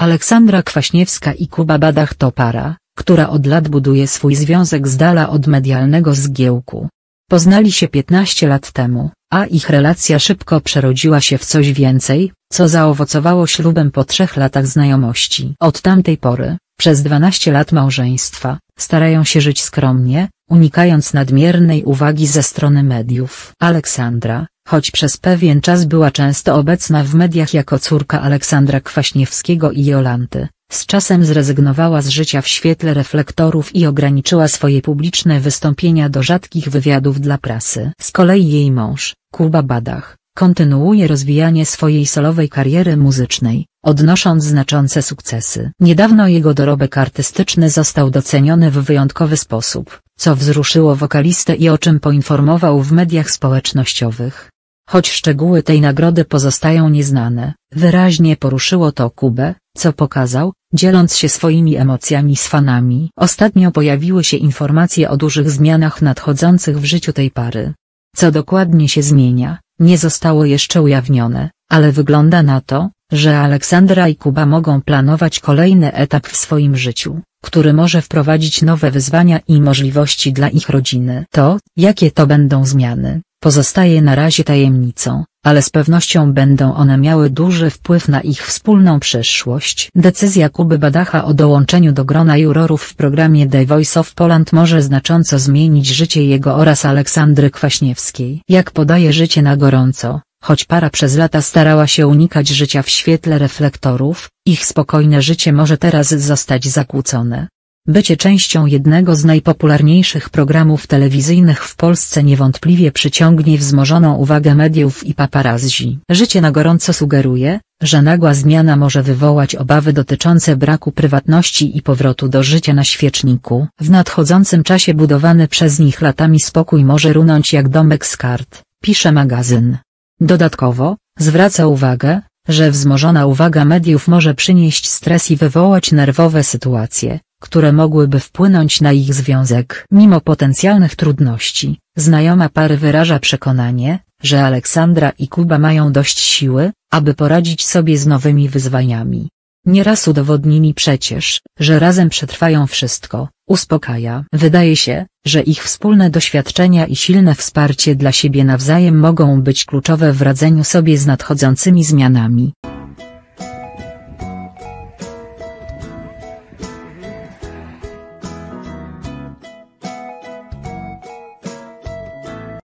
Aleksandra Kwaśniewska i Kuba Badach to para, która od lat buduje swój związek z dala od medialnego zgiełku. Poznali się 15 lat temu, a ich relacja szybko przerodziła się w coś więcej, co zaowocowało ślubem po trzech latach znajomości. Od tamtej pory, przez 12 lat małżeństwa, starają się żyć skromnie, unikając nadmiernej uwagi ze strony mediów. Aleksandra, choć przez pewien czas była często obecna w mediach jako córka Aleksandra Kwaśniewskiego i Jolanty, z czasem zrezygnowała z życia w świetle reflektorów i ograniczyła swoje publiczne wystąpienia do rzadkich wywiadów dla prasy. Z kolei jej mąż, Kuba Badach, kontynuuje rozwijanie swojej solowej kariery muzycznej, odnosząc znaczące sukcesy. Niedawno jego dorobek artystyczny został doceniony w wyjątkowy sposób, co wzruszyło wokalistę i o czym poinformował w mediach społecznościowych. Choć szczegóły tej nagrody pozostają nieznane, wyraźnie poruszyło to Kubę, co pokazał, dzieląc się swoimi emocjami z fanami. Ostatnio pojawiły się informacje o dużych zmianach nadchodzących w życiu tej pary. Co dokładnie się zmienia, nie zostało jeszcze ujawnione, ale wygląda na to, że Aleksandra i Kuba mogą planować kolejny etap w swoim życiu, który może wprowadzić nowe wyzwania i możliwości dla ich rodziny. To, jakie to będą zmiany, pozostaje na razie tajemnicą, ale z pewnością będą one miały duży wpływ na ich wspólną przyszłość. Decyzja Kuby Badacha o dołączeniu do grona jurorów w programie The Voice of Poland może znacząco zmienić życie jego oraz Aleksandry Kwaśniewskiej. Jak podaje życie na gorąco, choć para przez lata starała się unikać życia w świetle reflektorów, ich spokojne życie może teraz zostać zakłócone. Bycie częścią jednego z najpopularniejszych programów telewizyjnych w Polsce niewątpliwie przyciągnie wzmożoną uwagę mediów i paparazzi. Życie na gorąco sugeruje, że nagła zmiana może wywołać obawy dotyczące braku prywatności i powrotu do życia na świeczniku. W nadchodzącym czasie budowany przez nich latami spokój może runąć jak domek z kart, pisze magazyn. Dodatkowo, zwraca uwagę, że wzmożona uwaga mediów może przynieść stres i wywołać nerwowe sytuacje, które mogłyby wpłynąć na ich związek. Mimo potencjalnych trudności, znajoma pary wyraża przekonanie, że Aleksandra i Kuba mają dość siły, aby poradzić sobie z nowymi wyzwaniami. Nieraz udowodnili przecież, że razem przetrwają wszystko, uspokaja. Wydaje się, że ich wspólne doświadczenia i silne wsparcie dla siebie nawzajem mogą być kluczowe w radzeniu sobie z nadchodzącymi zmianami.